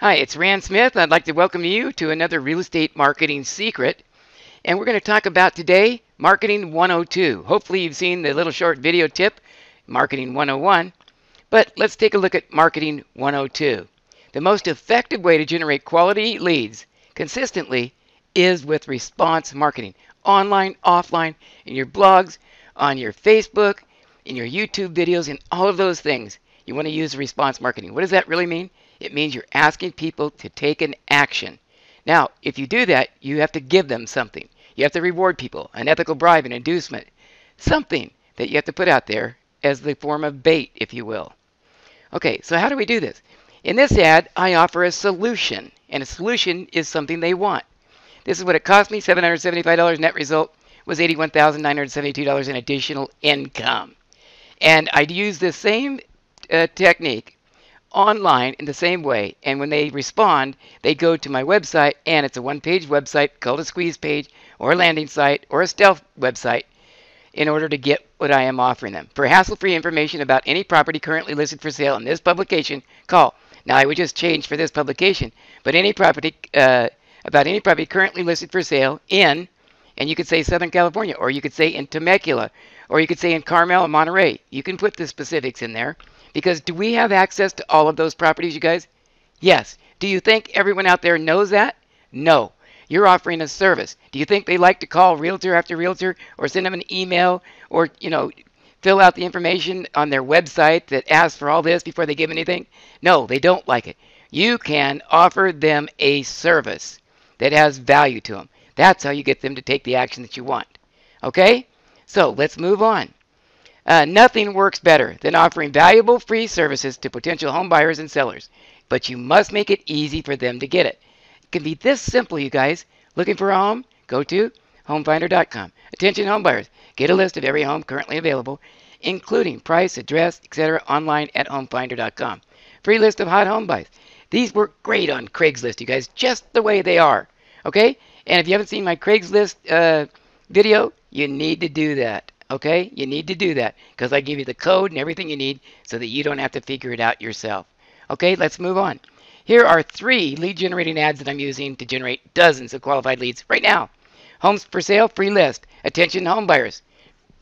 Hi, it's Rand Smith. I'd like to welcome you to another real estate marketing secret. And we're going to talk about today Marketing 102. Hopefully, you've seen the little short video tip, Marketing 101. But let's take a look at Marketing 102. The most effective way to generate quality leads consistently is with response marketing online, offline, in your blogs, on your Facebook, in your YouTube videos, in all of those things. You want to use response marketing. What does that really mean? It means you're asking people to take an action. Now, if you do that, you have to give them something. You have to reward people, an ethical bribe, an inducement, something that you have to put out there as the form of bait, if you will. Okay, so how do we do this? In this ad, I offer a solution, and a solution is something they want. This is what it cost me $775 net result was $81,972 in additional income. And I'd use the same uh, technique online in the same way. And when they respond, they go to my website, and it's a one page website called a squeeze page, or a landing site, or a stealth website in order to get what I am offering them. For hassle free information about any property currently listed for sale in this publication, call. Now, I would just change for this publication, but any property, uh, about any property currently listed for sale in, and you could say Southern California, or you could say in Temecula, or you could say in Carmel and Monterey. You can put the specifics in there. Because do we have access to all of those properties, you guys? Yes. Do you think everyone out there knows that? No. You're offering a service. Do you think they like to call realtor after realtor or send them an email or, you know, fill out the information on their website that asks for all this before they give anything? No, they don't like it. You can offer them a service that has value to them. That's how you get them to take the action that you want. Okay? So let's move on. Uh, nothing works better than offering valuable free services to potential home buyers and sellers, but you must make it easy for them to get it. It can be this simple, you guys. Looking for a home? Go to homefinder.com. Attention home buyers, get a list of every home currently available, including price, address, etc. online at homefinder.com. Free list of hot home buys. These work great on Craigslist, you guys, just the way they are. Okay? And if you haven't seen my Craigslist uh, video, you need to do that. Okay? You need to do that because I give you the code and everything you need so that you don't have to figure it out yourself. Okay, let's move on. Here are three lead generating ads that I'm using to generate dozens of qualified leads right now. Homes for sale, free list. Attention home buyers.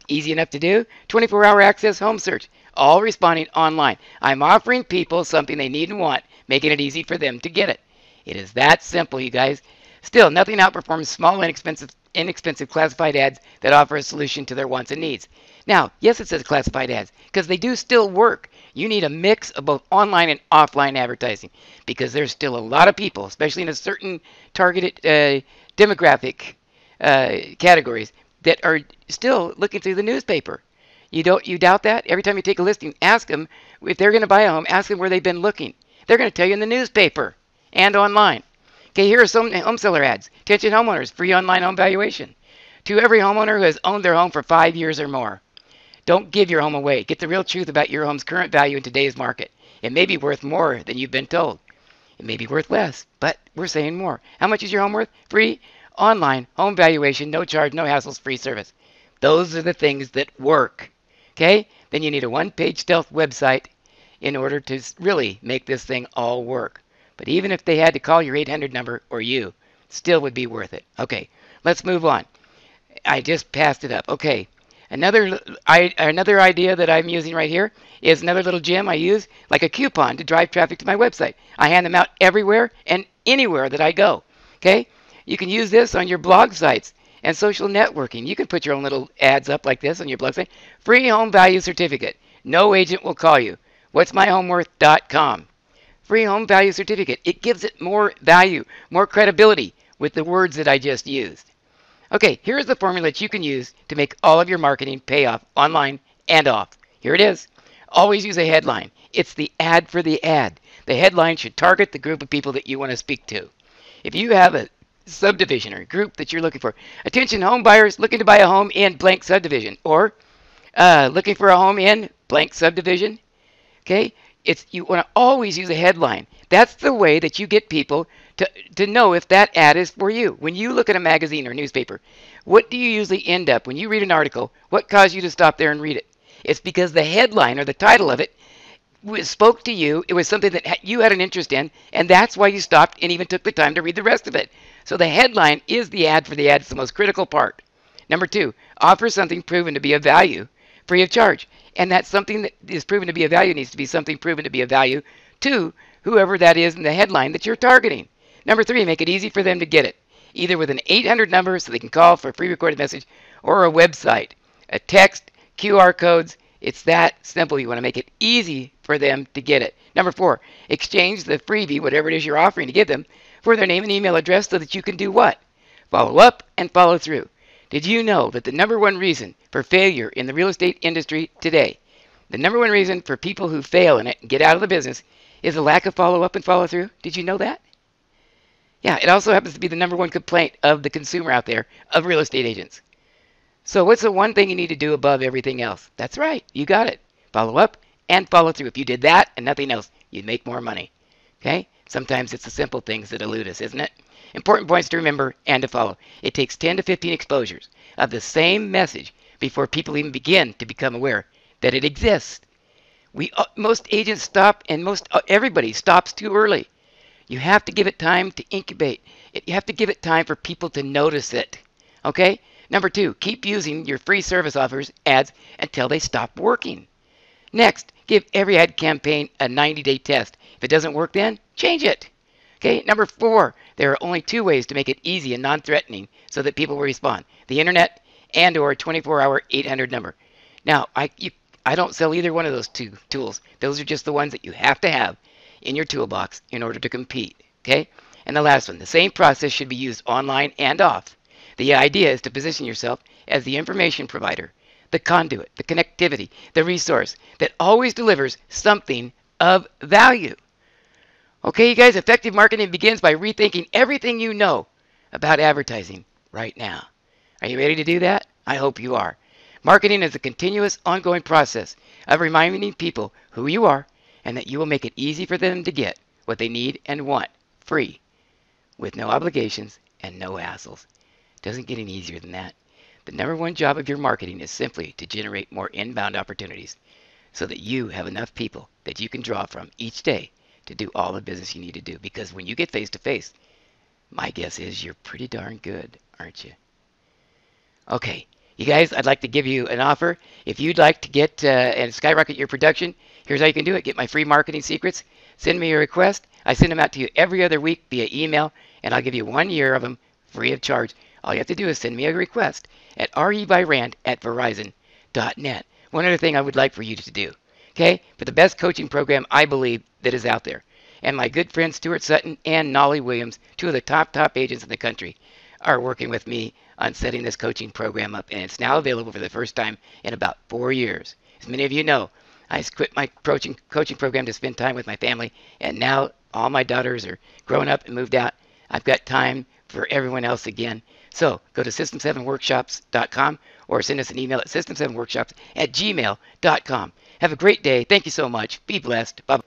Easy enough to do. 24 hour access home search. All responding online. I'm offering people something they need and want, making it easy for them to get it. It is that simple, you guys. Still, nothing outperforms small, and inexpensive inexpensive classified ads that offer a solution to their wants and needs. Now, yes, it says classified ads because they do still work. You need a mix of both online and offline advertising because there's still a lot of people, especially in a certain targeted uh, demographic uh, categories, that are still looking through the newspaper. You don't you doubt that? Every time you take a listing, ask them if they're going to buy a home. Ask them where they've been looking. They're going to tell you in the newspaper and online. Okay, here are some home seller ads. Attention homeowners, free online home valuation. To every homeowner who has owned their home for five years or more. Don't give your home away. Get the real truth about your home's current value in today's market. It may be worth more than you've been told. It may be worth less, but we're saying more. How much is your home worth? Free online home valuation, no charge, no hassles, free service. Those are the things that work. Okay? Then you need a one page stealth website in order to really make this thing all work. But even if they had to call your 800 number or you, still would be worth it. Okay, let's move on. I just passed it up. Okay, another I, another idea that I'm using right here is another little gem I use like a coupon to drive traffic to my website. I hand them out everywhere and anywhere that I go. Okay, you can use this on your blog sites and social networking. You can put your own little ads up like this on your blog site. Free home value certificate. No agent will call you. What's myhomeworth.com free home value certificate. It gives it more value, more credibility with the words that I just used. Okay, here's the formula that you can use to make all of your marketing pay off online and off. Here it is. Always use a headline. It's the ad for the ad. The headline should target the group of people that you want to speak to. If you have a subdivision or group that you're looking for, attention home buyers looking to buy a home in blank subdivision or uh, looking for a home in blank subdivision, okay, it's you want to always use a headline. That's the way that you get people to, to know if that ad is for you. When you look at a magazine or newspaper, what do you usually end up when you read an article? What caused you to stop there and read it? It's because the headline or the title of it spoke to you. It was something that you had an interest in, and that's why you stopped and even took the time to read the rest of it. So the headline is the ad for the ad. It's the most critical part. Number two, offer something proven to be of value free of charge. And that something that is proven to be a value needs to be something proven to be a value to whoever that is in the headline that you're targeting. Number three, make it easy for them to get it, either with an 800 number so they can call for a free recorded message or a website, a text, QR codes. It's that simple. You want to make it easy for them to get it. Number four, exchange the freebie, whatever it is you're offering to give them, for their name and email address so that you can do what? Follow up and follow through. Did you know that the number one reason for failure in the real estate industry today, the number one reason for people who fail in it and get out of the business is a lack of follow up and follow through? Did you know that? Yeah, it also happens to be the number one complaint of the consumer out there of real estate agents. So, what's the one thing you need to do above everything else? That's right, you got it. Follow up and follow through. If you did that and nothing else, you'd make more money. Okay? Sometimes it's the simple things that elude us, isn't it? Important points to remember and to follow. It takes 10 to 15 exposures of the same message before people even begin to become aware that it exists. We uh, most agents stop and most uh, everybody stops too early. You have to give it time to incubate. It, you have to give it time for people to notice it. Okay? Number 2, keep using your free service offers ads until they stop working. Next, give every ad campaign a 90-day test. If it doesn't work then, change it. Okay, number four, there are only two ways to make it easy and non-threatening so that people will respond. The internet and or 24-hour 800 number. Now, I, you, I don't sell either one of those two tools. Those are just the ones that you have to have in your toolbox in order to compete. Okay? And the last one, the same process should be used online and off. The idea is to position yourself as the information provider, the conduit, the connectivity, the resource that always delivers something of value. Okay, you guys, effective marketing begins by rethinking everything you know about advertising right now. Are you ready to do that? I hope you are. Marketing is a continuous, ongoing process of reminding people who you are and that you will make it easy for them to get what they need and want free with no obligations and no hassles. Doesn't get any easier than that. The number one job of your marketing is simply to generate more inbound opportunities so that you have enough people that you can draw from each day to do all the business you need to do. Because when you get face to face, my guess is you're pretty darn good, aren't you? Okay, you guys, I'd like to give you an offer. If you'd like to get uh, and skyrocket your production, here's how you can do it. Get my free marketing secrets. Send me a request. I send them out to you every other week via email, and I'll give you one year of them free of charge. All you have to do is send me a request at rebyrand at verizon.net. One other thing I would like for you to do okay? But the best coaching program I believe that is out there. And my good friend Stuart Sutton and Nolly Williams, two of the top, top agents in the country, are working with me on setting this coaching program up. And it's now available for the first time in about four years. As many of you know, I quit my coaching, coaching program to spend time with my family. And now all my daughters are grown up and moved out. I've got time for everyone else again. So go to system7workshops.com or send us an email at system7workshops at gmail.com. Have a great day. Thank you so much. Be blessed. Bye.